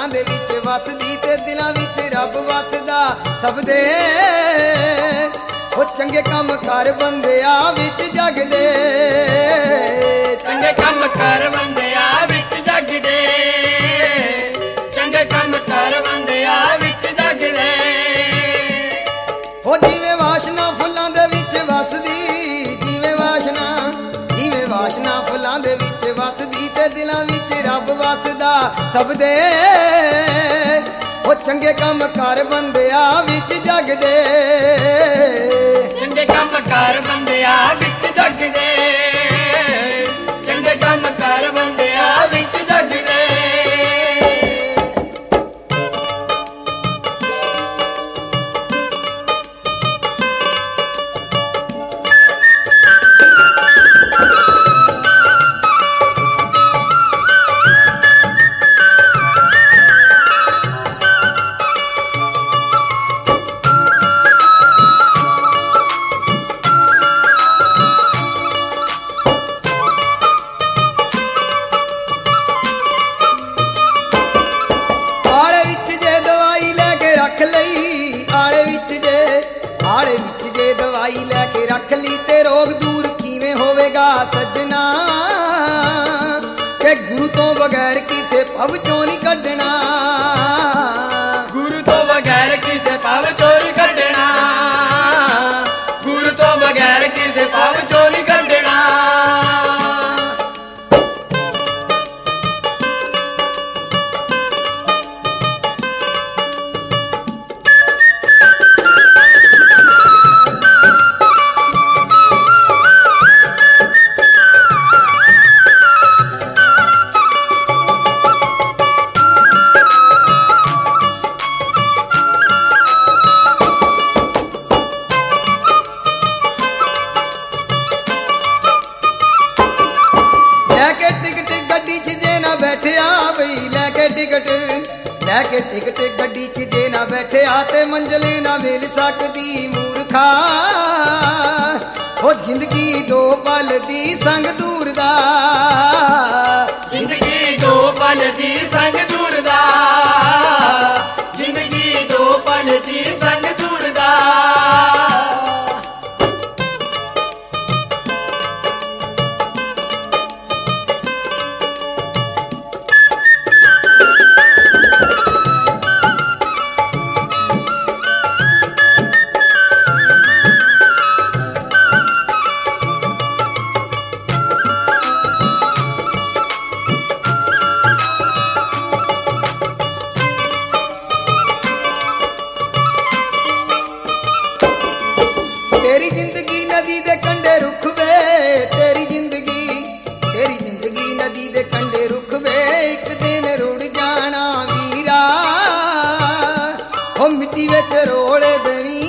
ਵਾਸ਼ਨਾ ਦੇ ਵਿੱਚ ਵਸਦੀ ਤੇ ਦਿਲਾਂ ਵਿੱਚ ਰੱਬ ਵਸਦਾ। ਸਭ ਦੇ ਉਹ ਚੰਗੇ ਕੰਮ ਕਰ ਬੰਦਿਆ ਵਿੱਚ ਜਗ ਦੇ ਚੰਗੇ ਕੰਮ ਕਰ ਬੰਦਿਆ ਵਿੱਚ ਜਗ ਦੇ ਵਸਦੀ ਤੇ ਦਿਲਾਂ ਵਿੱਚ ਰੱਬ ਵਸਦਾ। ਸਭ ਦੇ ਉਹ ਚੰਗੇ ਕੰਮ ਕਰ ਬੰਦਿਆ ਵਿੱਚ ਜਗ ਦੇ ਚੰਗੇ ਕੰਮ ਕਰ ਬੰਦਿਆ ਵਿੱਚ ਜਗ ਦੇ ਦਵਾਈ ਲੈ ਕੇ ਰੱਖ ਲਈ ਤੇ ਰੋਗ ਦੂਰ ਕਿਵੇਂ ਹੋਵੇਗਾ ਸੱਜਣਾ? ਕਿ ਗੁਰੂ ਤੋਂ ਬਗੈਰ ਕਿਸੇ ਭਵ ਚੋਂ ਨਹੀਂ ਕੱਢਣਾ। ਬੈਠਿਆ ਬਈ, ਲੈ ਕੇ ਟਿਕਟ, ਲੈ ਕੇ ਟਿਕਟ ਗੱਡੀ 'ਚ ਜੇ ਨਾ ਬੈਠਿਆ ਤੇ ਮੰਜ਼ਲੇ ਨਾ ਮਿਲ ਸਕਦੀ ਮੂਰਖਾ। ਉਹ ਜ਼ਿੰਦਗੀ ਦੋ ਪਲ ਦੀ ਸੰਗ ਦੂਰ ਦਾ। ਜ਼ਿੰਦਗੀ ਦੋ ਪਲ ਦੀ ਸੰਗ ਜ਼ਿੰਦਗੀ ਨਦੀ ਦੇ ਕੰਢੇ ਰੁੱਖ ਵੇ, ਤੇਰੀ ਜ਼ਿੰਦਗੀ ਤੇਰੀ ਜ਼ਿੰਦਗੀ ਨਦੀ ਦੇ ਕੰਢੇ ਰੁੱਖ ਵੇ, ਇੱਕ ਦਿਨ ਰੁੜ ਜਾਣਾ ਵੀਰਾ। ਉਹ ਮਿੱਟੀ ਵਿੱਚ ਰੋਲੇ ਦੇਵੀ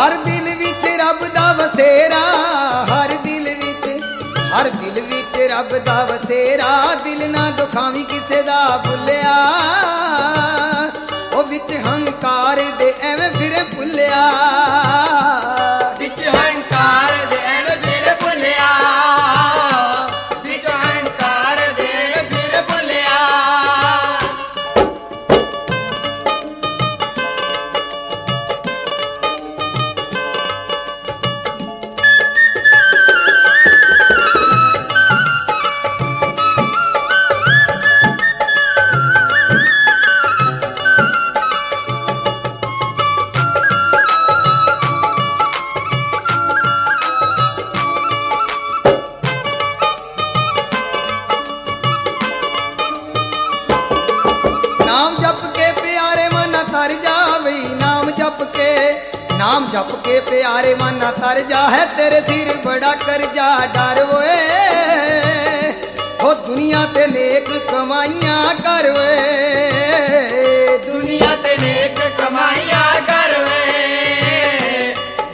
ਹਰ ਦਿਲ ਵਿੱਚ ਰੱਬ ਦਾ ਵਸੇਰਾ, ਹਰ ਦਿਲ ਵਿੱਚ, ਹਰ ਦਿਲ ਵਿੱਚ ਰੱਬ ਦਾ ਵਸੇਰਾ। ਦਿਲ ਨਾ ਦੁਖਾਵੀ ਕਿਸੇ ਦਾ ਭੁੱਲਿਆ, ਉਹ ਵਿੱਚ ਹੰਕਾਰ ਦੇ ਐਵੇਂ ਫਿਰੇ ਭੁੱਲਿਆ। ਵਿੱਚ ਹੰਕਾਰ ਤਰ ਜਾਵੇ ਨਾਮ ਜਪ ਕੇ। ਨਾਮ ਜਪ ਕੇ ਪਿਆਰੇ ਮਨ ਤਰ ਜਾ ਹੈ ਤੇਰੇ ਸਿਰ ਬੜਾ ਕਰਜਾ ਡਰ ਓਏ। ਹੋ ਦੁਨੀਆ ਤੇ ਨੇਕ ਕਮਾਈਆਂ ਕਰ ਓਏ। ਦੁਨੀਆ ਤੇ ਨੇਕ ਕਮਾਈਆਂ ਕਰ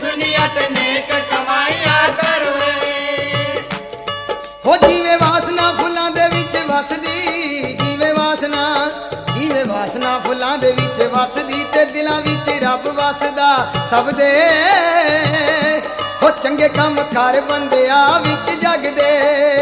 ਦੁਨੀਆ ਤੇ ਨੇਕ ਕਮਾਈਆਂ ਕਰ ਹੋ ਜੀਵੇ ਵਾਸਨਾ ਫੁੱਲਾਂ ਦੇ ਵਿੱਚ ਵਸਦੀ ਜੀਵੇ ਵਾਸਨਾ ਜੀਵੇ ਵਾਸਨਾ ਫੁੱਲਾਂ ਦੇ ਵਿੱਚ ਵਸਦੀ ਤੇ ਦਿਲਾਂ ਵਿੱਚ ਰੱਬ ਵਸਦਾ। ਸਭ ਦੇ ਹੋ ਚੰਗੇ ਕੰਮ ਕਰ ਬੰਦਿਆ ਵਿੱਚ ਜਗਦੇ।